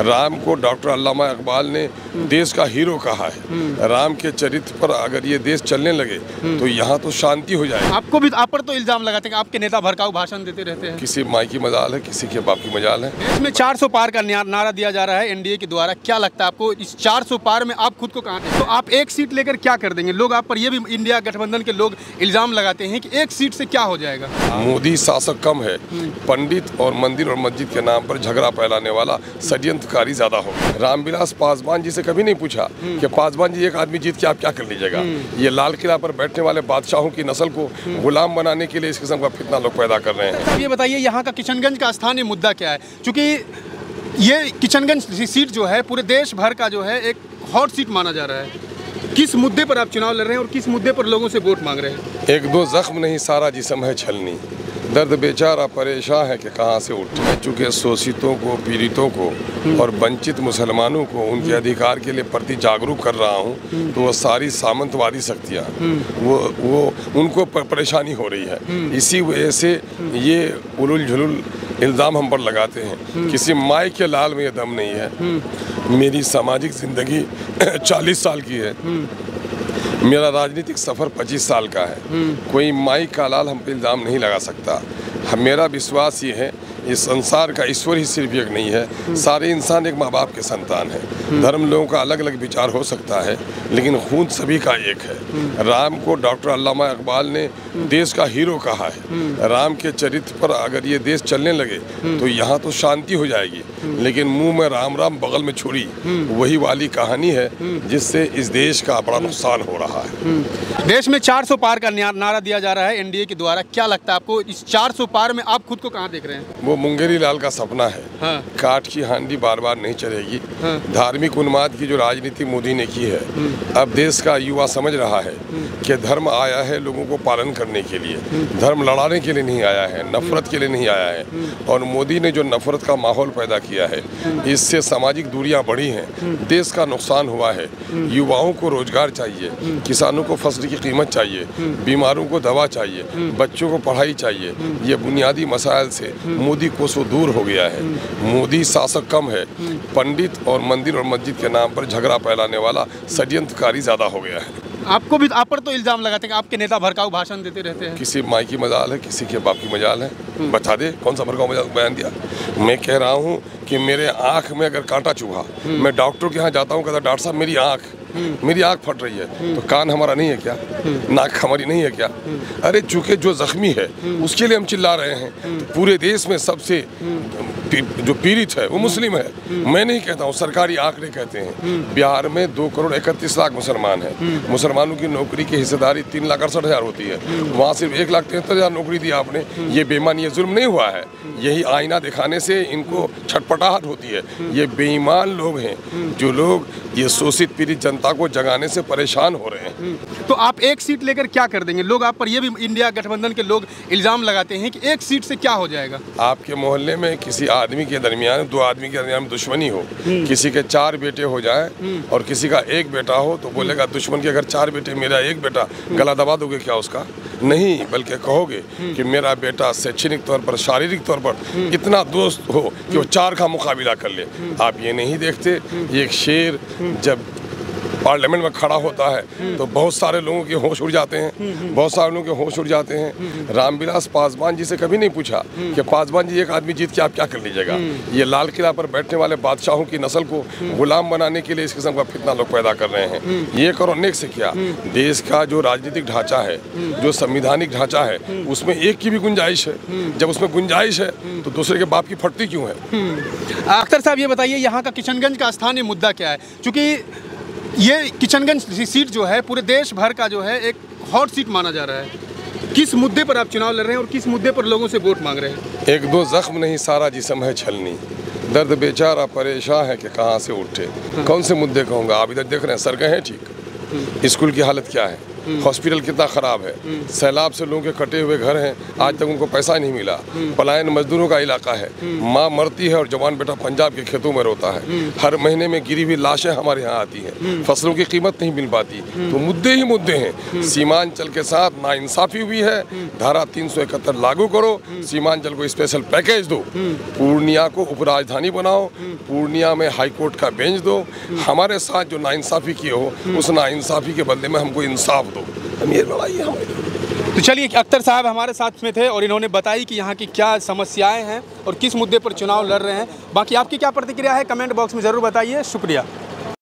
राम को डॉक्टर अल्लामा इकबाल ने देश का हीरो कहा है। राम के चरित्र पर अगर ये देश चलने लगे तो यहाँ तो शांति हो जाएगी। आपको भी आप पर तो इल्ज़ाम लगाते हैं कि आपके नेता भड़काऊ भाषण देते रहते हैं। किसी माई की मजाल है किसी के बाप की मजाल है। इसमें में 400 पार का नारा दिया जा रहा है एनडीए के द्वारा। क्या लगता है आपको इस 400 पार में आप खुद को कहाँ? तो आप एक सीट लेकर क्या कर देंगे? लोग आप पर ये भी इंडिया गठबंधन के लोग इल्ज़ाम लगाते हैं कि एक सीट से क्या हो जाएगा? मोदी शासक कम है। पंडित और मंदिर और मस्जिद के नाम पर झगड़ा फैलाने वाला षड्यंत्रकारी ज़्यादा हो रामविलास पासवान जी से कभी नहीं पूछा कि पासवान जी एक आदमी जीत के आप क्या कर लीजिएगा? ये लाल किला पर बैठने वाले बादशाहों की नस्ल को गुलाम बनाने के लिए इस किस्म का फितना लोग पैदा कर रहे हैं। ये बताइए यहाँ का किशनगंज का स्थानीय मुद्दा क्या है? चूँकि ये किशनगंज सीट जो है पूरे देश भर का जो है एक हॉट सीट माना जा रहा है। किस मुद्दे पर आप चुनाव लड़ रहे हैं और किस मुद्दे पर लोगों से वोट मांग रहे हैं? एक दो जख्म नहीं सारा जिसम है छलनी। दर्द बेचारा परेशान है कि कहाँ से उठे चूँकि शोषितों को पीड़ितों को और वंचित मुसलमानों को उनके अधिकार के लिए प्रति जागरूक कर रहा हूँ तो वो सारी सामंतवादी शक्तियाँ वो वो उनको परेशानी हो रही है। इसी वजह से ये उलुल झुलुल इल्ज़ाम हम पर लगाते हैं। किसी माई के लाल में ये दम नहीं है। मेरी सामाजिक ज़िंदगी चालीस साल की है। मेरा राजनीतिक सफ़र 25 साल का है। कोई माई का लाल हम पे इल्ज़ाम नहीं लगा सकता। मेरा विश्वास ये है इस संसार का ईश्वर ही सिर्फ़ एक नहीं है सारे इंसान एक माँ बाप के संतान है। धर्म लोगों का अलग अलग विचार हो सकता है लेकिन खून सभी का एक है। राम को डॉक्टर अल्लामा इकबाल ने देश का हीरो कहा है। राम के चरित्र पर अगर ये देश चलने लगे तो यहाँ तो शांति हो जाएगी। लेकिन मुँह में राम राम बगल में छुरी वही वाली कहानी है जिससे इस देश का बड़ा नुकसान हो रहा है। देश में 400 पार का नारा दिया जा रहा है एनडीए के द्वारा। क्या लगता है आपको इस 400 पार में आप खुद को कहाँ देख रहे हैं? वो मुंगेरी लाल का सपना है। हाँ। काठ की हांडी बार बार नहीं चलेगी। हाँ। धार्मिक उन्माद की जो राजनीति मोदी ने की है अब देश का युवा समझ रहा है कि धर्म आया है लोगों को पालन करने के लिए। धर्म लड़ाने के लिए नहीं आया है नफरत के लिए नहीं आया है। और मोदी ने जो नफरत का माहौल पैदा किया है इससे सामाजिक दूरियाँ बढ़ी हैं। देश का नुकसान हुआ है। युवाओं को रोज़गार चाहिए किसानों को फ़सल की कीमत चाहिए बीमारों को दवा चाहिए बच्चों को पढ़ाई चाहिए ये बुनियादी मसाइल से मोदी को सो दूर हो गया है। मोदी शासक कम है। पंडित और मंदिर और मस्जिद के नाम पर झगड़ा फैलाने वाला षड्यंत्रकारी ज़्यादा हो गया है। आपको भी आप पर तो इल्ज़ाम लगाते हैं कि आपके नेता भड़काऊ भाषण देते रहते हैं। किसी माई की मजाल है किसी के बाप की मजाल है। बता दे कौन सा भड़काऊ मजाल बयान दिया? मैं कह रहा हूँ कि मेरे आँख में अगर कांटा चुभा मैं डॉक्टर के यहाँ जाता हूँ कहता डॉक्टर साहब मेरी आँख मेरी आँख फट रही है। तो कान हमारा नहीं है क्या? नाक हमारी नहीं है क्या? अरे चूँकि जो जख्मी है, उसके लिए हम चिल्ला रहे हैं। तो पूरे देश में सबसे जो पीड़ित है वो मुस्लिम है। मैं नहीं कहता हूँ सरकारी आंकड़े कहते हैं। बिहार में दो करोड़ इकतीस लाख मुसलमान हैं। मुसलमानों की नौकरी की हिस्सेदारी तीन लाख अड़सठ हज़ार होती है। वहाँ सिर्फ़ एक लाख तिहत्तर हज़ार नौकरी दी आपने। ये बेईमानी ये जुल्म नहीं हुआ है। यही आईना दिखाने से इनको छटपटाहट होती है। ये बेईमान लोग हैं जो लोग ये शोषित पीड़ित जनता को जगाने से परेशान हो रहे हैं। तो आप एक सीट लेकर क्या कर देंगे? लोग आप पर ये भी इंडिया गठबंधन के लोग इल्ज़ाम लगाते हैं कि एक सीट से क्या हो जाएगा? आपके मोहल्ले में किसी आदमी के दरमियान दो आदमी के दरमियान दुश्मनी हो। किसी के चार बेटे हो जाए और किसी का एक बेटा हो तो बोलेगा दुश्मन के अगर चार बेटे मेरा एक बेटा गला दबा दोगे क्या उसका? नहीं बल्कि कहोगे कि मेरा बेटा शैक्षणिक तौर पर शारीरिक तौर पर इतना दोस्त हो कि वो चार का मुकाबला कर ले। आप ये नहीं देखते ये एक शेर जब पार्लियामेंट में खड़ा होता है तो बहुत सारे लोगों के होश उड़ जाते हैं बहुत सारे लोगों के होश उड़ जाते हैं। रामविलास पासवान जी से कभी नहीं पूछा कि पासवान जी एक आदमी जीत के आप क्या कर लीजिएगा? ये लाल किला पर बैठने वाले बादशाहों की नस्ल को गुलाम बनाने के लिए इस किस्म का फितना लोग पैदा कर रहे हैं। ये करो नेक्स्ट से क्या। देश का जो राजनीतिक ढांचा है जो संविधानिक ढांचा है उसमें एक की भी गुंजाइश है। जब उसमें गुंजाइश है तो दूसरे के बाप की फटती क्यों है? अख्तर साहब ये बताइए यहाँ का किशनगंज का स्थानीय मुद्दा क्या है? क्योंकि ये किशनगंज सीट जो है पूरे देश भर का जो है एक हॉट सीट माना जा रहा है। किस मुद्दे पर आप चुनाव लड़ रहे हैं और किस मुद्दे पर लोगों से वोट मांग रहे हैं? एक दो जख्म नहीं सारा जिसम है छलनी। दर्द बेचारा परेशान है कि कहाँ से उठे। कौन से मुद्दे कहूँगा? आप इधर देख रहे हैं सड़कें हैं ठीक। स्कूल की हालत क्या है? हॉस्पिटल कितना खराब है। सैलाब से लोगों के कटे हुए घर हैं, आज तक उनको पैसा नहीं मिला। पलायन मजदूरों का इलाका है। माँ मरती है और जवान बेटा पंजाब के खेतों में रोता है। हर महीने में गिरी हुई लाशें हमारे यहाँ आती हैं। फ़सलों की कीमत नहीं मिल पाती। तो मुद्दे ही मुद्दे हैं। सीमांचल के साथ नाइंसाफी हुई है। धारा तीन सौ इकहत्तर लागू करो। सीमांचल को स्पेशल पैकेज दो। पूर्णिया को उपराजधानी बनाओ। पूर्णिया में हाईकोर्ट का बेंच दो। हमारे साथ जो नाइंसाफी की हो, उस नाइंसाफी के बदले में हमको इंसाफ दो। हम ये लड़ाई है हमारी। तो चलिए अख्तर साहब हमारे साथ में थे और इन्होंने बताई कि यहाँ की क्या समस्याएँ हैं और किस मुद्दे पर चुनाव लड़ रहे हैं। बाकी आपकी क्या प्रतिक्रिया है कमेंट बॉक्स में ज़रूर बताइए। शुक्रिया।